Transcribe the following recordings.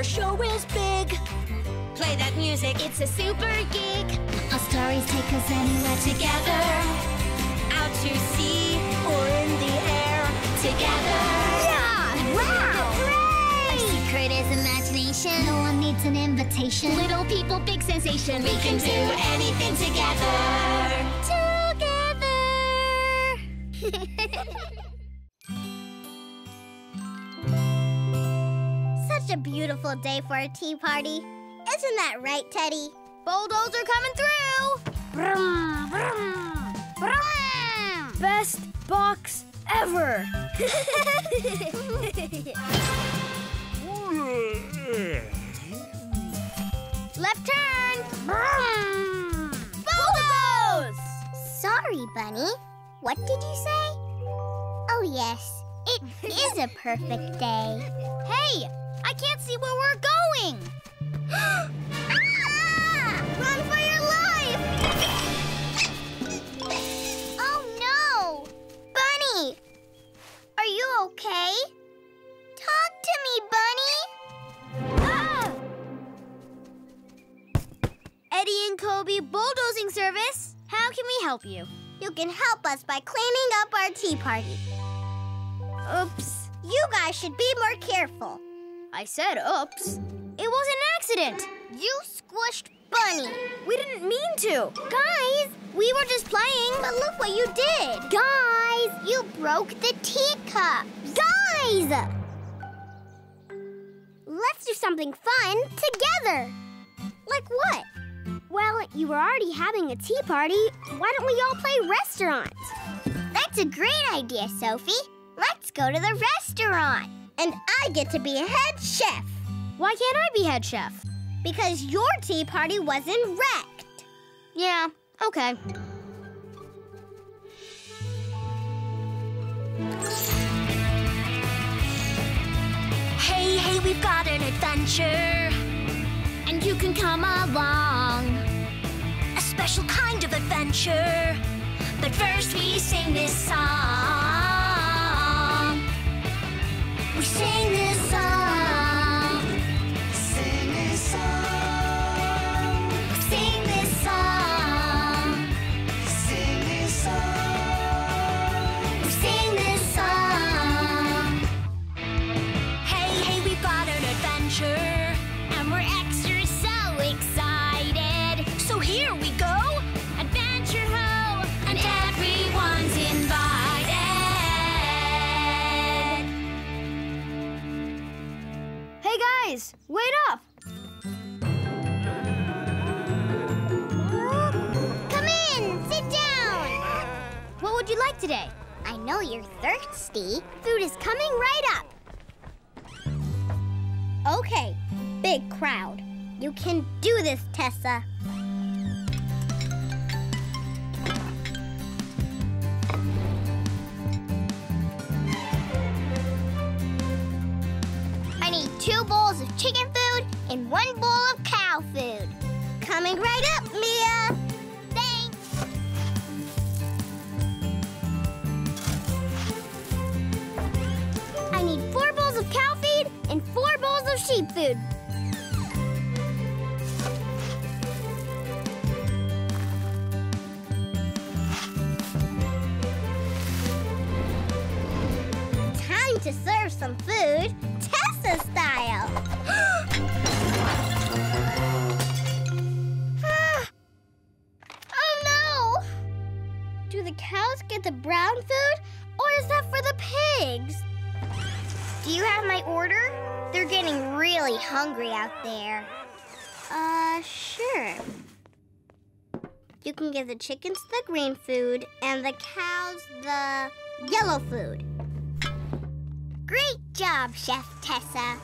our show is big. Play that music, it's a super gig. Our stories take us anywhere Together, out to sea or in the air. Together. Yeah! Wow! Our secret is imagination. No one needs an invitation. Little people, big sensation. We can do anything together. Such beautiful day for a tea party. Isn't that right, Teddy? Bulldozer coming through! Brum, brum, brum. Best box ever! Left turn! Brum. Bulldoze! Sorry, Bunny. What did you say? Oh, yes. It is a perfect day. Hey! I can't see where we're going! Ah! Run for your life! oh, no! Bunny! Are you okay? Talk to me, Bunny! Ah! Eddie and Koby bulldozing service. How can we help you? You can help us by cleaning up our tea party. Oops. You guys should be more careful. I said oops. It was an accident. You squished Bunny. We didn't mean to. Guys, we were just playing. But look what you did. Guys, you broke the teacup. Guys! Let's do something fun together. Like what? Well, you were already having a tea party. Why don't we all play restaurant? That's a great idea, Sofie. Let's go to the restaurant. And I get to be head chef. Why can't I be head chef? Because your tea party wasn't wrecked. Yeah, okay. Hey, hey, we've got an adventure. And you can come along. A special kind of adventure. But first, we sing this song. We sing Food is coming right up. Okay, big crowd. You can do this, Tessa. I need two bowls of chicken food and one bowl food. Time to serve some food, Tessa style. Ah! oh no! Do the cows get the brown food, or is that for the pigs? Do you have my order? They're getting really hungry out there. Uh, sure. You can give the chickens the green food and the cows the yellow food. Great job, Chef Tessa.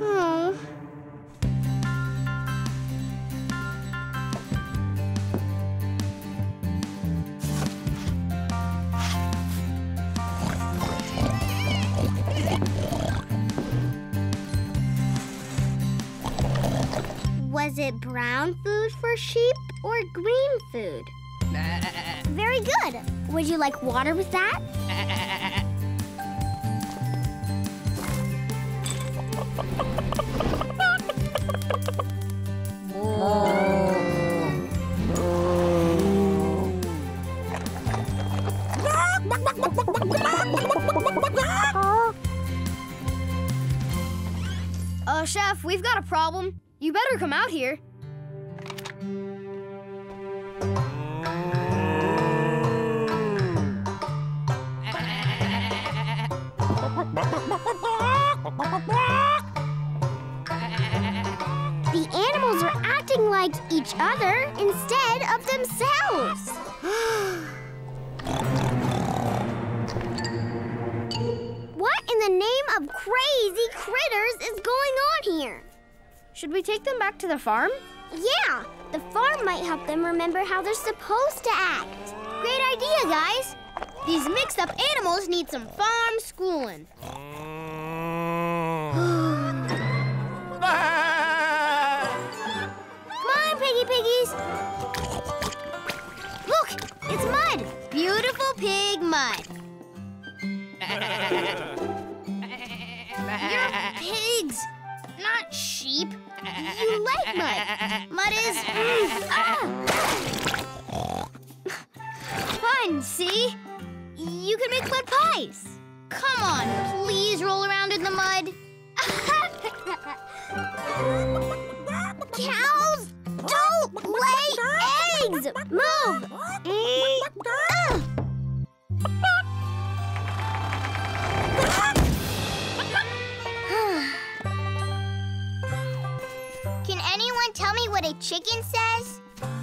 Oh. Was it brown food for sheep or green food? Very good. Would you like water with that? Oh, Chef, we've got a problem. You better come out here. The animals are acting like each other instead of themselves. what in the name of crazy critters is going on here? Should we take them back to the farm? Yeah, the farm might help them remember how they're supposed to act. Great idea, guys. These mixed up animals need some farm schooling. Come on, piggy piggies. Look, it's mud. Beautiful pig mud. You're pigs, not sheep. You like mud. Mud is ah. fun. See, you can make mud pies. Come on, please roll around in the mud. Cows don't lay eggs. Move. Mm, what a chicken says?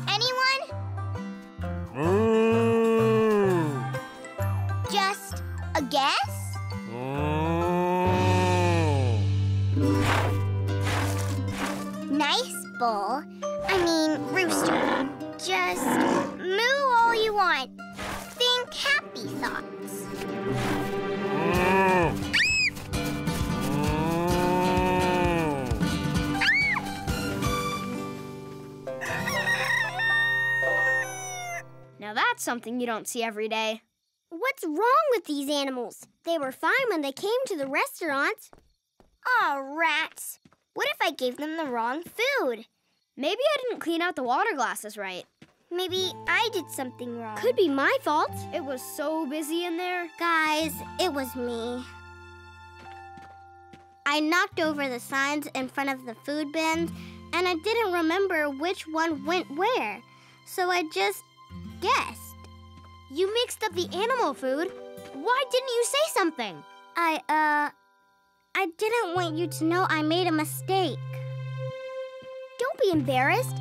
Anyone? Something you don't see every day. What's wrong with these animals? They were fine when they came to the restaurant. Oh, rats. What if I gave them the wrong food? Maybe I didn't clean out the water glasses right. Maybe I did something wrong. Could be my fault. It was so busy in there. Guys, it was me. I knocked over the signs in front of the food bins, and I didn't remember which one went where. So I just guessed. You mixed up the animal food. Why didn't you say something? I, uh, I didn't want you to know I made a mistake. Don't be embarrassed.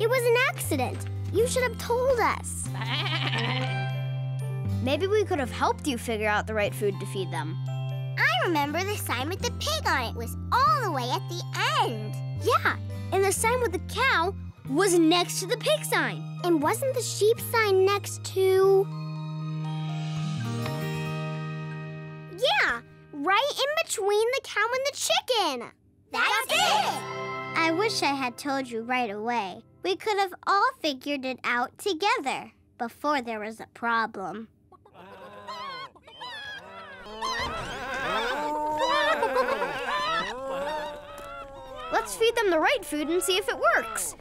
It was an accident. You should have told us. Maybe we could have helped you figure out the right food to feed them. I remember the sign with the pig on it was all the way at the end. Yeah, and the sign with the cow Was next to the pig sign. And wasn't the sheep sign next to. Yeah, right in between the cow and the chicken. That's it. I wish I had told you right away. We could have all figured it out together before there was a problem. Let's feed them the right food and see if it works.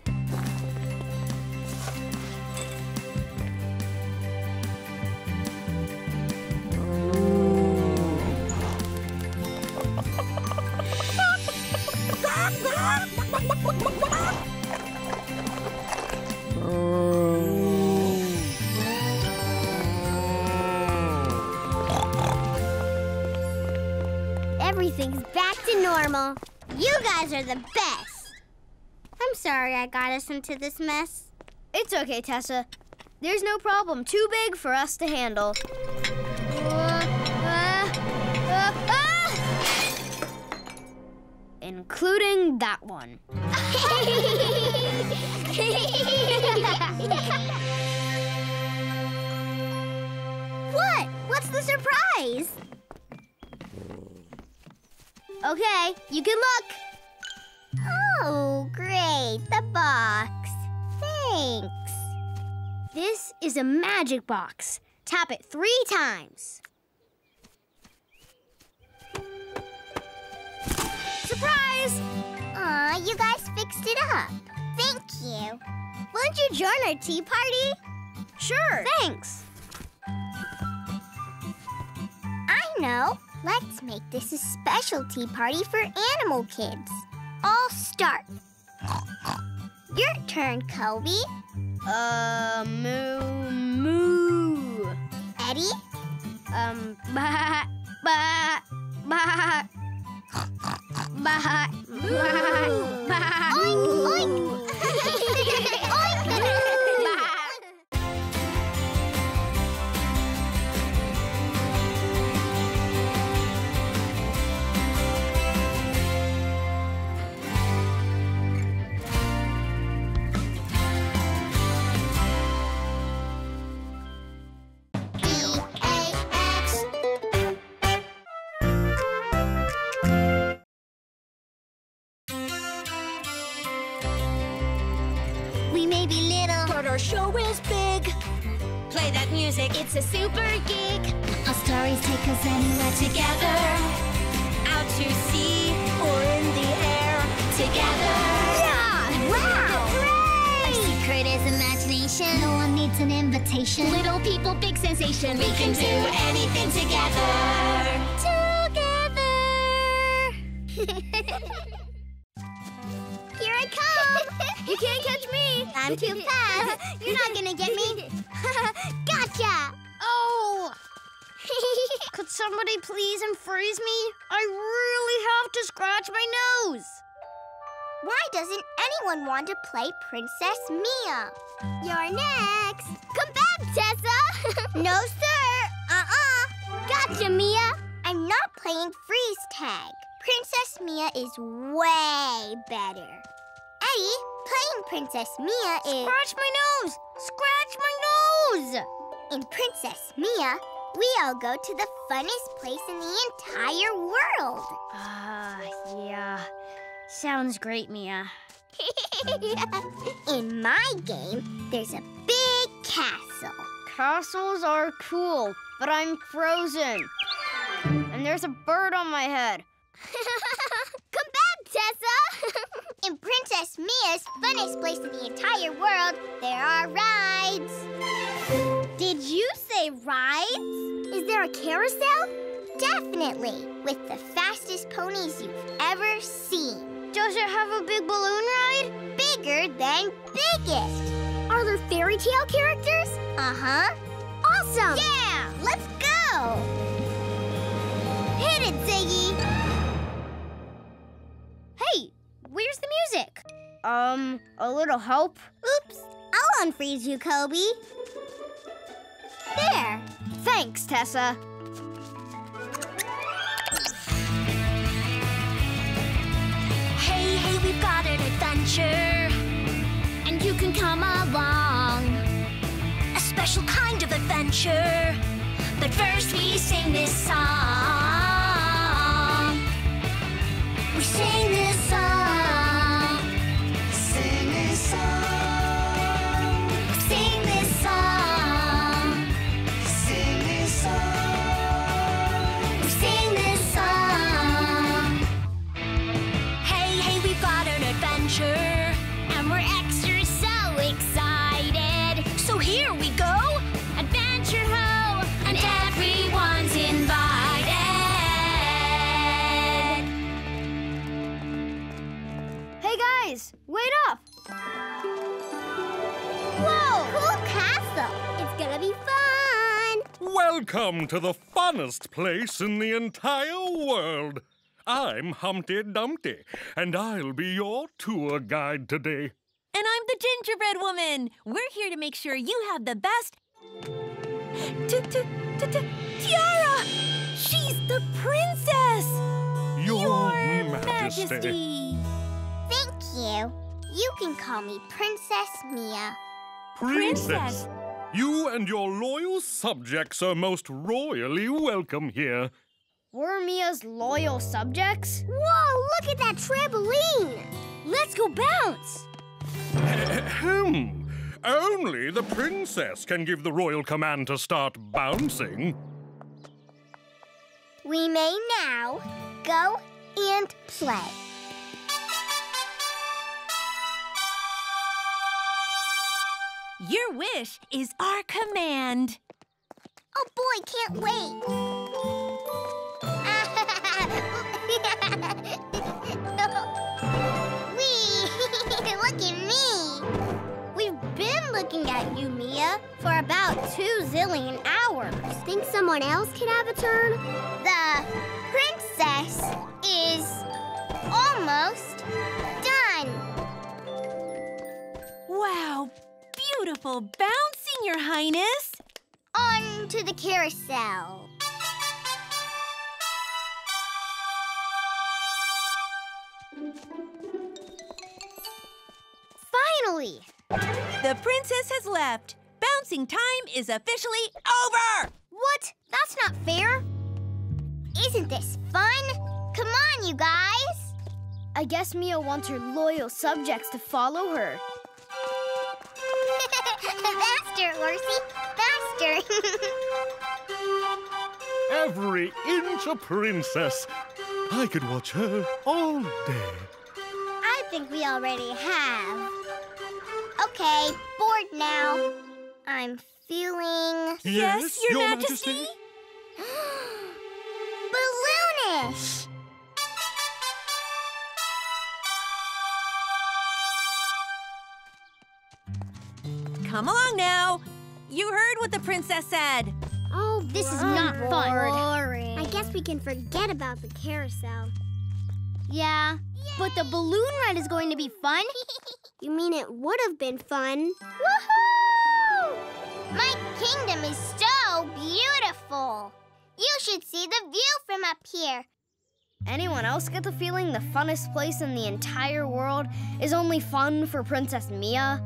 Back to normal. You guys are the best. I'm sorry I got us into this mess. It's okay, Tessa. There's no problem too big for us to handle. Uh, uh, uh, ah! Including that one. what? What's the surprise? Okay, you can look. Oh, great. The box. Thanks. This is a magic box. Tap it three times. Surprise! Aw, you guys fixed it up. Thank you. Won't you join our tea party? Sure. Thanks. I know. Let's make this a special tea party for animal kids. I'll start. Your turn, Koby. Uh, moo, moo. Eddie? Um, ba, ba, ba, ba, ba, ba. Oink, oink. oink. our show is big. Play that music. it's a super gig. Our stories take us anywhere together. Out to sea or in the air together. Yeah! Wow! Our secret is imagination. No one needs an invitation. Little people, big sensation. We can do anything together. Together! you can't catch me! I'm too fast! You're not gonna get me! gotcha! Oh! Could somebody please unfreeze me? I really have to scratch my nose. Why doesn't anyone want to play Princess Mia? You're next! Come back, Tessa! no, sir! Uh-uh! Gotcha, Mia! I'm not playing freeze tag. Princess Mia is way better. Eddie, playing Princess Mia is... Scratch my nose! Scratch my nose! In Princess Mia, we all go to the funnest place in the entire world. Ah, yeah. Sounds great, Mia. in my game, there's a big castle. Castles are cool, but I'm frozen. And there's a bird on my head. In Princess Mia's funnest place in the entire world, there are rides. Did you say rides? Is there a carousel? Definitely, with the fastest ponies you've ever seen. Does it have a big balloon ride? Bigger than biggest. Are there fairy tale characters? Uh huh. Awesome! Yeah! Let's go! Hit it, Ziggy! Hey, where's the music? Um, a little help? Oops, I'll unfreeze you, Koby. There. Thanks, Tessa. Hey, hey, we've got an adventure, and you can come along. A special kind of adventure, but first we sing this song. Welcome to the funnest place in the entire world. I'm Humpty Dumpty, and I'll be your tour guide today. And I'm the gingerbread woman. We're here to make sure you have the best. T- t- t- t- Tiara! She's the princess! Your, Majesty. Thank you. You can call me Princess Mia. Princess. You and your loyal subjects are most royally welcome here. We're Mia's loyal subjects? Whoa, look at that trampoline! Let's go bounce! Ahem. Only the princess can give the royal command to start bouncing. We may now go and play. Your wish is our command. Oh, boy, can't wait. Wee! Look at me. We've been looking at you, Mia, for about two zillion hours. Think someone else could have a turn? Beautiful bouncing, Your Highness. On to the carousel. Finally! The princess has left. Bouncing time is officially over. What? That's not fair. Isn't this fun? Come on, you guys! I guess Mia wants her loyal subjects to follow her. Faster, Horsey! Faster! Every inch a princess. I could watch her all day. I think we already have. Okay, bored now. I'm feeling Yes, Your Majesty? balloonish. Come along now. You heard what the princess said. Oh, this is I'm not fun. boring. I guess we can forget about the carousel. Yeah, but the balloon ride is going to be fun. You mean it would have been fun? Woohoo! My kingdom is so beautiful. You should see the view from up here. Anyone else get the feeling the funnest place in the entire world is only fun for Princess Mia?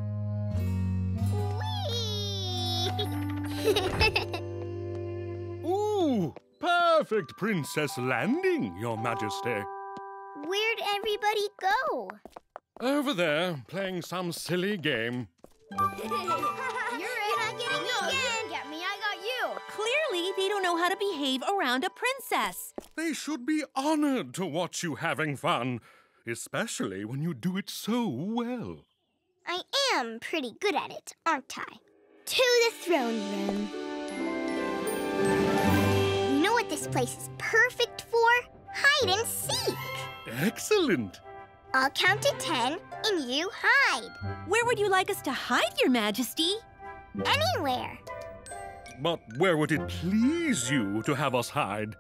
Ooh, perfect princess landing, Your Majesty. Where'd everybody go? Over there, playing some silly game. You're it. You're not getting me again. Get me, I got you. Clearly, they don't know how to behave around a princess. They should be honored to watch you having fun, especially when you do it so well. I am pretty good at it, aren't I? To the throne room. You know what this place is perfect for? Hide and seek. Excellent. I'll count to ten and you hide. Where would you like us to hide, Your Majesty? Anywhere. But where would it please you to have us hide?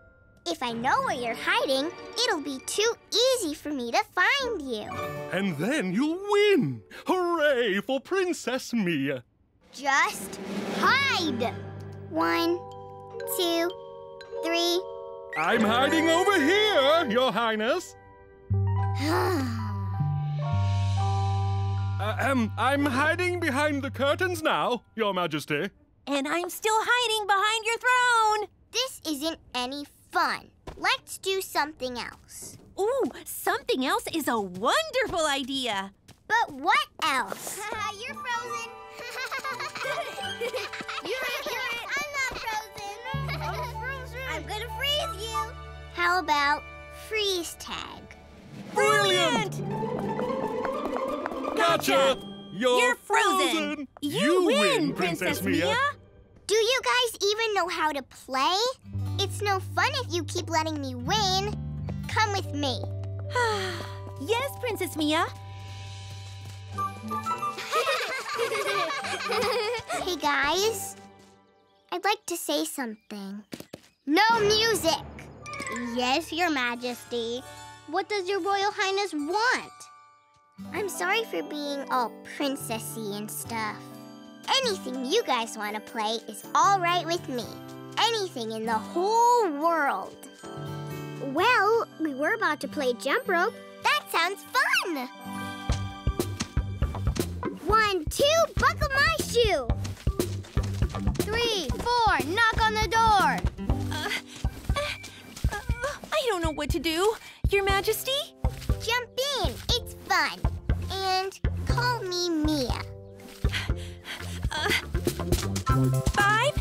If I know where you're hiding, it'll be too easy for me to find you. And then you'll win! Hooray for Princess Mia! Just hide. One, two, three. I'm hiding over here, Your Highness. Uh, um, I'm hiding behind the curtains now, Your Majesty. And I'm still hiding behind your throne. this isn't any fun. Let's do something else. Ooh, something else is a wonderful idea. But what else? You're frozen. You're it, you're it. I'm not frozen. I'm frozen. I'm gonna freeze you. How about freeze tag? Brilliant! Gotcha! You're, You're frozen. You, win, Princess Mia. Do you guys even know how to play? It's no fun if you keep letting me win. Come with me. yes, Princess Mia. hey guys, I'd like to say something. No music! Yes, Your Majesty. What does Your Royal Highness want? I'm sorry for being all princessy and stuff. Anything you guys want to play is all right with me. Anything in the whole world. Well, we were about to play jump rope. That sounds fun! One, two, buckle my shoe. Three, four, knock on the door. Uh, I don't know what to do. Your Majesty? Jump in, it's fun. And call me Mia. Uh, five,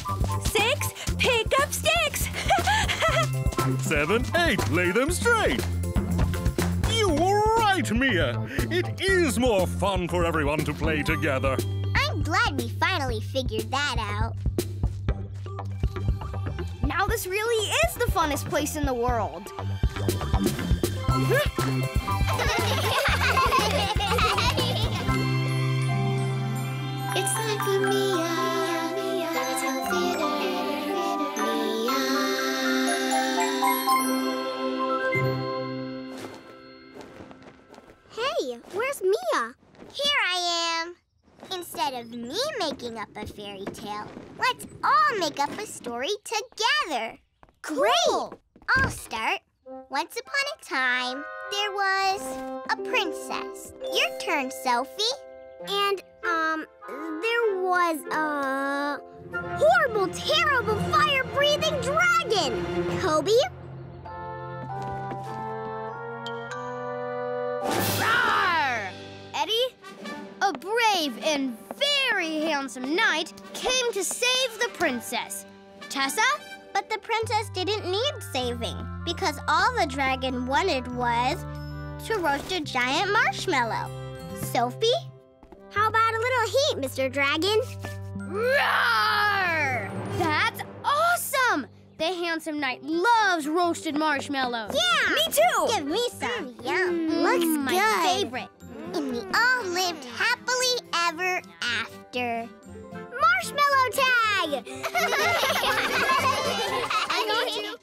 six, pick up sticks. Seven, eight, lay them straight. You were right, Mia. It is more fun for everyone to play together. I'm glad we finally figured that out. Now this really is the funnest place in the world. It's time for Mia. Hey, where's Mia? Here I am. Instead of me making up a fairy tale, let's all make up a story together. Great! I'll start. Once upon a time, there was a princess. Your turn, Sofie. And, um, there was a horrible, terrible, fire-breathing dragon. Koby? A brave and very handsome knight came to save the princess. Tessa, But the princess didn't need saving because all the dragon wanted was to roast a giant marshmallow. Sofie? How about a little heat, Mr. Dragon? Roar! That's awesome! The handsome knight loves roasted marshmallows. Yeah! Me too! Give me some. yum. Mm, Looks my good. favorite. And we all lived happily ever after. Marshmallow tag! I got you.